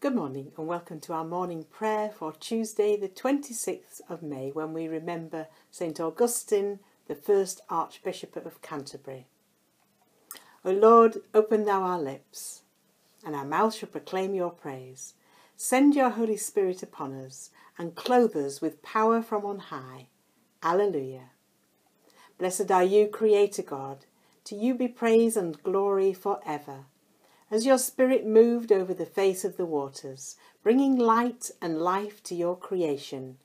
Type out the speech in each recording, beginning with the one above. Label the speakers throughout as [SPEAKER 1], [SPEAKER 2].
[SPEAKER 1] Good morning and welcome to our morning prayer for Tuesday, the 26th of May, when we remember St Augustine, the first Archbishop of Canterbury. O Lord, open thou our lips, and our mouth shall proclaim your praise. Send your Holy Spirit upon us, and clothe us with power from on high. Alleluia. Blessed are you, Creator God. To you be praise and glory for ever. As your Spirit moved over the face of the waters, bringing light and life to your creation,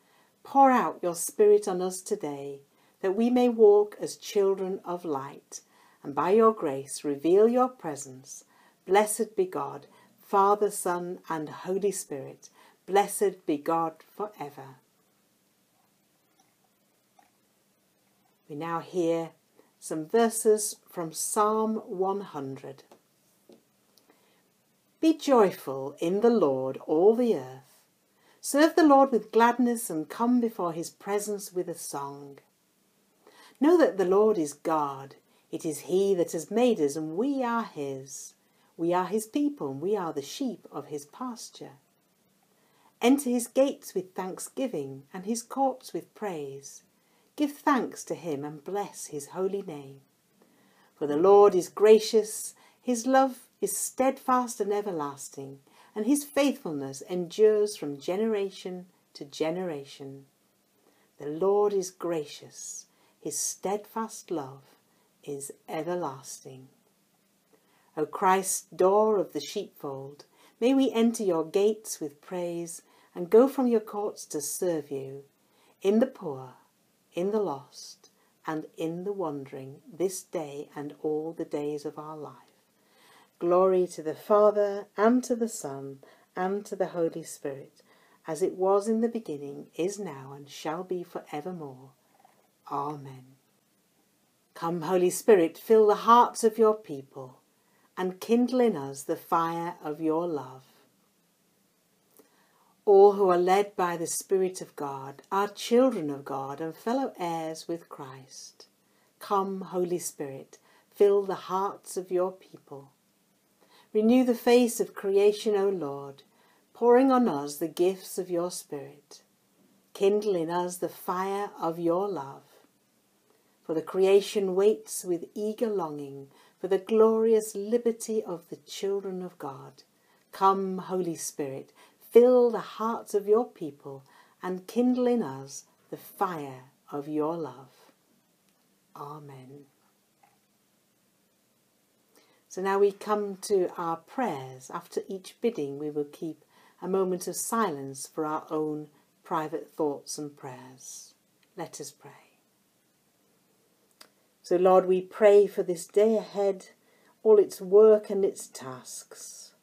[SPEAKER 1] pour out your Spirit on us today, that we may walk as children of light, and by your grace reveal your presence. Blessed be God, Father, Son, and Holy Spirit. Blessed be God forever. We now hear some verses from Psalm 100. Be joyful in the Lord, all the earth. Serve the Lord with gladness and come before his presence with a song. Know that the Lord is God. It is he that has made us, and we are his. We are his people, and we are the sheep of his pasture. Enter his gates with thanksgiving, and his courts with praise. Give thanks to him, and bless his holy name. For the Lord is gracious, his love is steadfast and everlasting, and his faithfulness endures from generation to generation. The Lord is gracious, his steadfast love is everlasting. O Christ, door of the sheepfold, may we enter your gates with praise and go from your courts to serve you, in the poor, in the lost, and in the wandering, this day and all the days of our life. Glory to the Father, and to the Son, and to the Holy Spirit, as it was in the beginning, is now, and shall be for evermore. Amen. Come, Holy Spirit, fill the hearts of your people, and kindle in us the fire of your love. All who are led by the Spirit of God are children of God and fellow heirs with Christ. Come, Holy Spirit, fill the hearts of your people Renew the face of creation, O Lord, pouring on us the gifts of your Spirit. Kindle in us the fire of your love. For the creation waits with eager longing for the glorious liberty of the children of God. Come, Holy Spirit, fill the hearts of your people and kindle in us the fire of your love. Amen. So now we come to our prayers. After each bidding, we will keep a moment of silence for our own private thoughts and prayers. Let us pray. So, Lord, we pray for this day ahead, all its work and its tasks.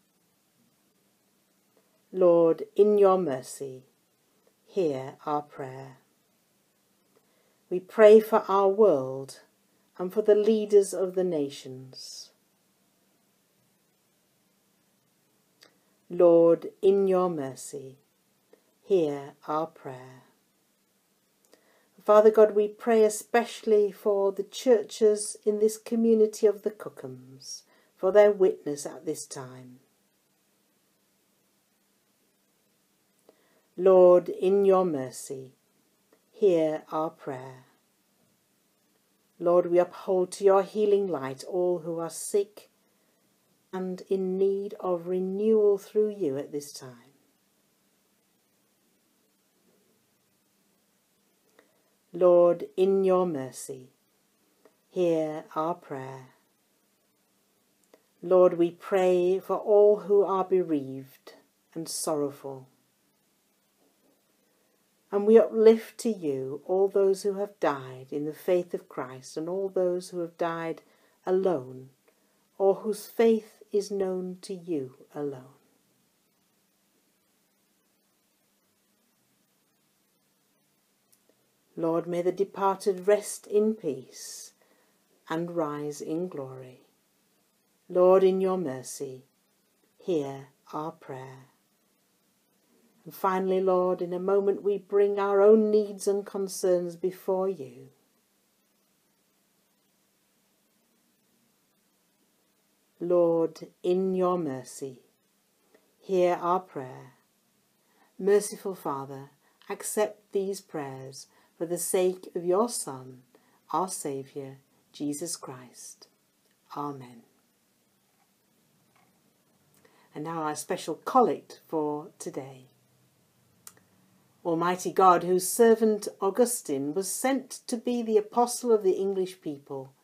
[SPEAKER 1] Lord, in your mercy, hear our prayer. We pray for our world and for the leaders of the nations. Lord, in your mercy, hear our prayer. Father God, we pray especially for the churches in this community of the Cookhams, for their witness at this time. Lord, in your mercy, hear our prayer. Lord, we uphold to your healing light all who are sick and in need of renewal through you at this time. Lord, in your mercy, hear our prayer. Lord, we pray for all who are bereaved and sorrowful. And we uplift to you all those who have died in the faith of Christ and all those who have died alone or whose faith is known to you alone. Lord, may the departed rest in peace and rise in glory. Lord, in your mercy, hear our prayer. And finally, Lord, in a moment we bring our own needs and concerns before you. Lord, in your mercy, hear our prayer. Merciful Father, accept these prayers for the sake of your Son, our Saviour, Jesus Christ. Amen. And now our special collect for today. Almighty God, whose servant Augustine was sent to be the apostle of the English people,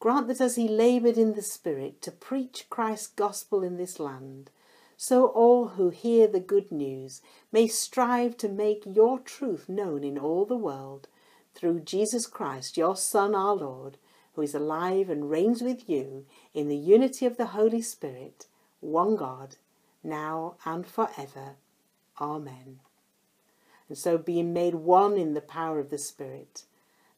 [SPEAKER 1] grant that as he laboured in the Spirit to preach Christ's gospel in this land, so all who hear the good news may strive to make your truth known in all the world, through Jesus Christ, your Son, our Lord, who is alive and reigns with you in the unity of the Holy Spirit, one God, now and for ever. Amen. And so, being made one in the power of the Spirit,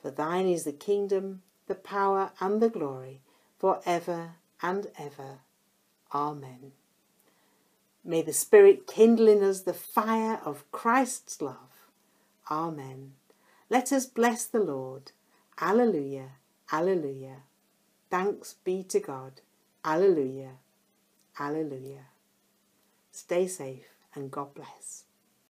[SPEAKER 1] For thine is the kingdom, the power, and the glory, for ever and ever. Amen. May the Spirit kindle in us the fire of Christ's love. Amen. Let us bless the Lord. Alleluia, alleluia. Thanks be to God. Alleluia, alleluia. Stay safe and God bless.